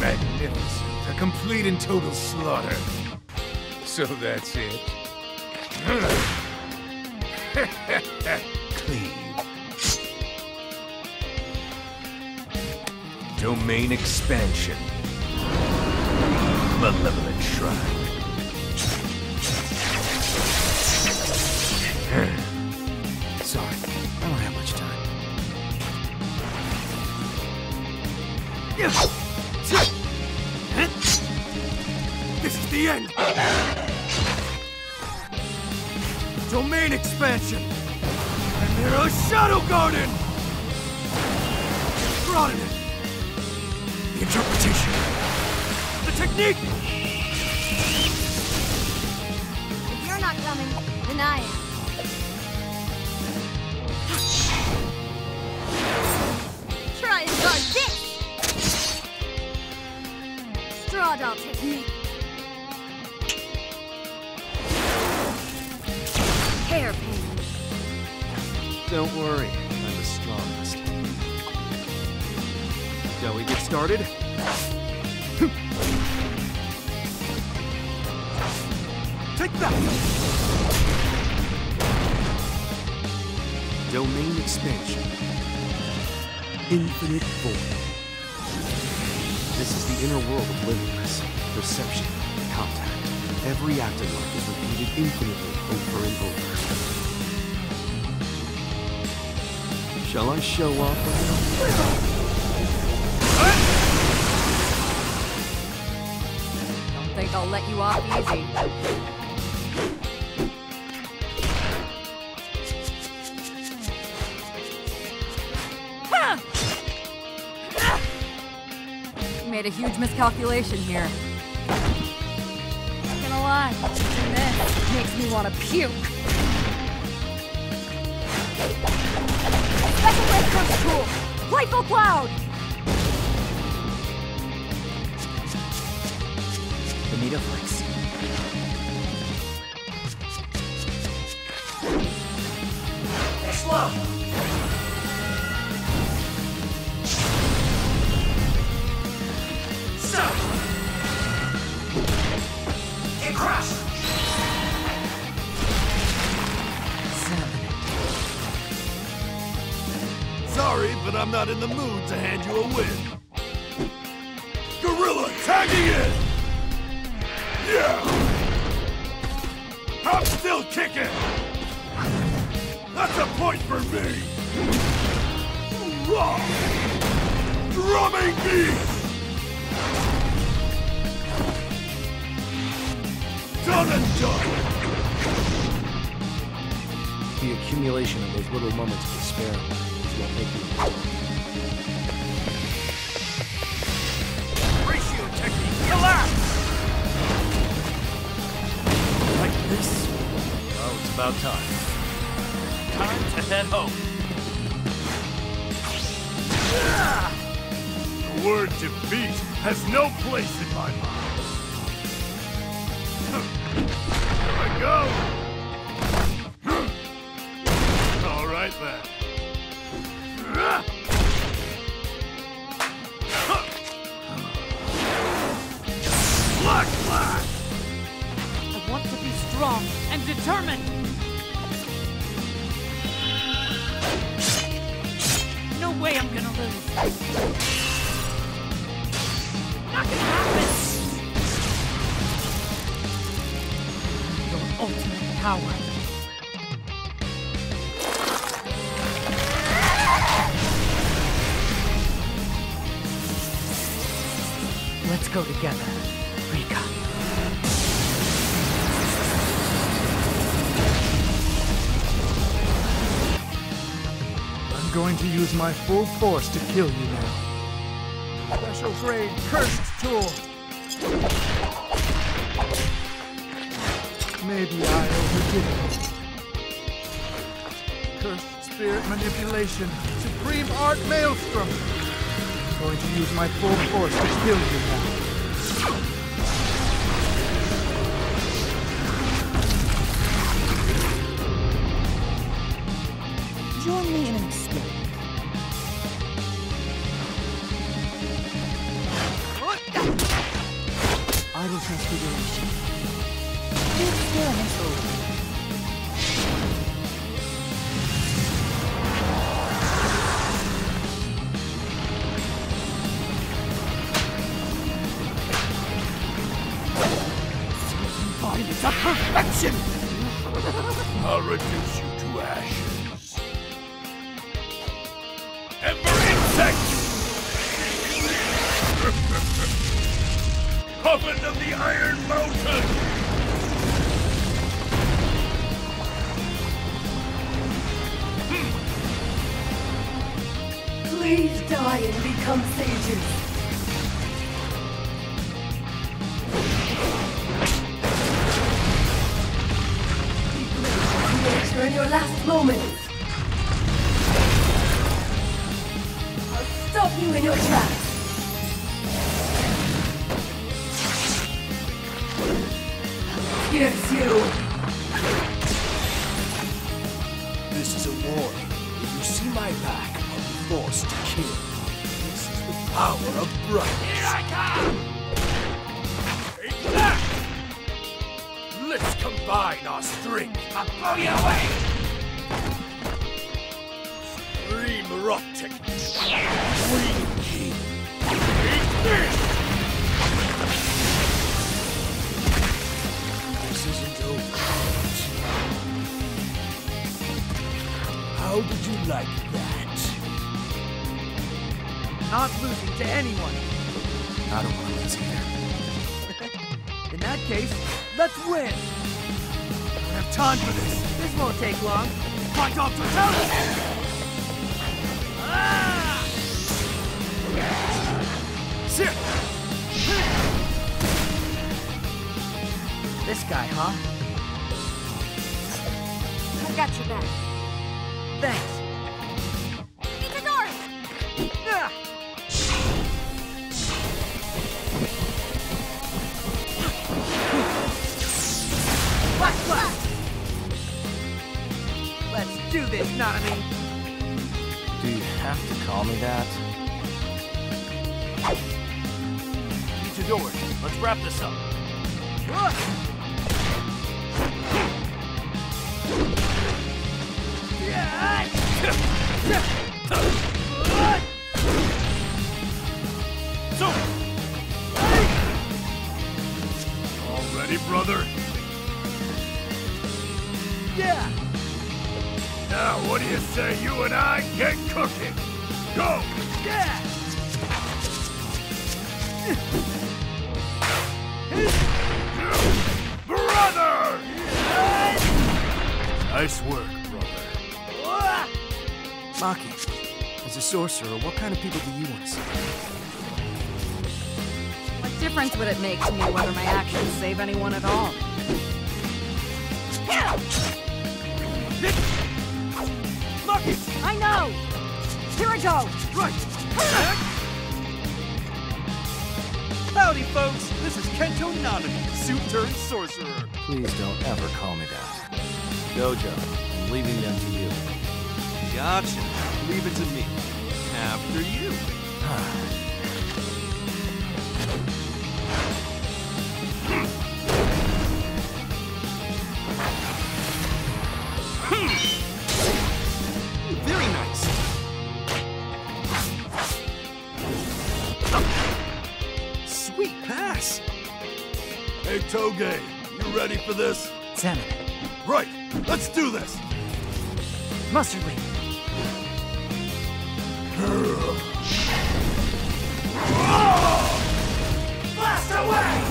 Magnificent. A complete and total slaughter. So that's it. Clean. Domain expansion. Malevolent Shrine. This is the end! Domain expansion! And Nero Shadow Garden! Broaden! The interpretation! The technique! If you're not coming, then I am. Shall we get started? Take that! Domain expansion. Infinite void. This is the inner world of livingness, perception, contact. Every afterlife is repeated infinitely over and over. Shall I show off I'll let you off easy. Made a huge miscalculation here. Not gonna lie, this makes me want to puke. Special Grade Curse Tool! Playful Cloud! Slow! Stop! Get crushed! Sorry, but I'm not in the mood to hand you a win. Gorilla tagging in! Yeah! I'm still kicking! That's a point for me! Drumming beat! Done and done! The accumulation of those little moments of despair is what make me about time. Time to head home. The word defeat has no place in my mind. Here I go! All right then. Not gonna happen! Your ultimate power. Let's go together, going to use my full force to kill you now. Special grade cursed tool. Maybe I overdid it. Cursed spirit manipulation. Supreme art maelstrom. I'm going to use my full force to kill you now. Join me in Transfiguration. Perfection! I'll reduce you to ashes. Ember insect! Coffin of the Iron Mountain! Hmm. Please die and become sages. Creator, in your last moments. If you see my back, I'll be forced to kill. This is the power of brightness. Here I come! Take that! Let's combine our strength. I'll blow you away! Supreme rock technique. Queen King. Take! This Not to anyone. I don't want to lose either. In that case, let's win. don't have time for this. This won't take long. Fight off totality! Ah! Sit! This guy, huh? I got your back. Thanks. Let's do this, Nanami. Do you have to call me that? Itadori, let's wrap this up. So, and I get cooking? Go! Yeah! Brother! Nice work, brother. Maki, as a sorcerer, what kind of people do you want to see? What difference would it make to me whether my actions save anyone at all? Lucky! I know! Here I go! Right! Howdy, folks! This is Kento Nanami, suit turned sorcerer. Please don't ever call me that. Dojo, I'm leaving them to you. Gotcha. Leave it to me. After you. Very nice. Sweet pass. Hey, Toge, you ready for this? Salmon. Right! Let's do this! Mustard leaf. Blast away!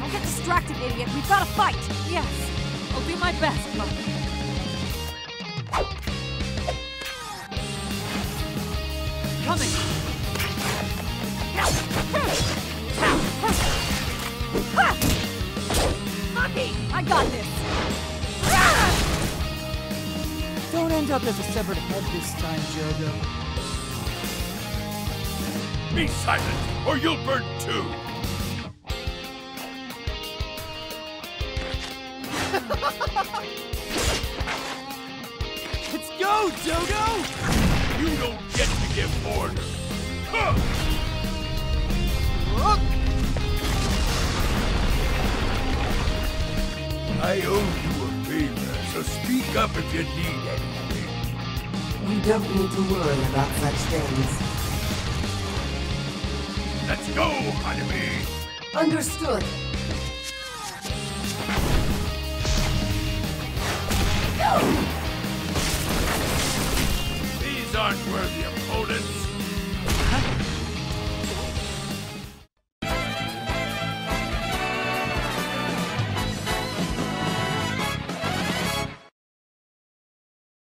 Don't get distracted, idiot. We've got to fight. Yes. I'll do my best, Monkey. Coming. Hockey! I got this! Don't end up as a severed head this time, Jogo. Be silent, or you'll burn too! Let's go, Jogo! You don't get to give orders! I owe you a favor, so speak up if you need anything. We don't need to worry about such things. Let's go, Hanami! Understood.